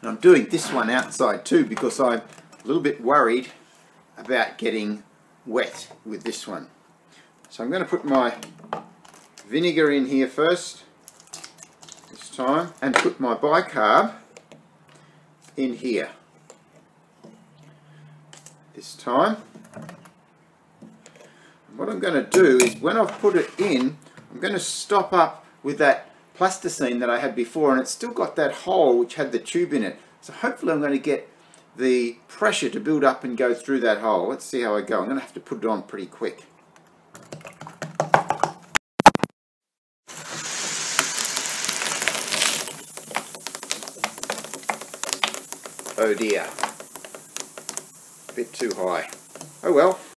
And I'm doing this one outside too because I'm a little bit worried about getting wet with this one. So I'm going to put my vinegar in here first this time and put my bicarb in here this time. And what I'm going to do is when I've put it in I'm going to stop up with that plasticine that I had before and it's still got that hole which had the tube in it. So hopefully I'm going to get the pressure to build up and go through that hole. Let's see how I go. I'm going to have to put it on pretty quick. Oh dear. A bit too high. Oh well.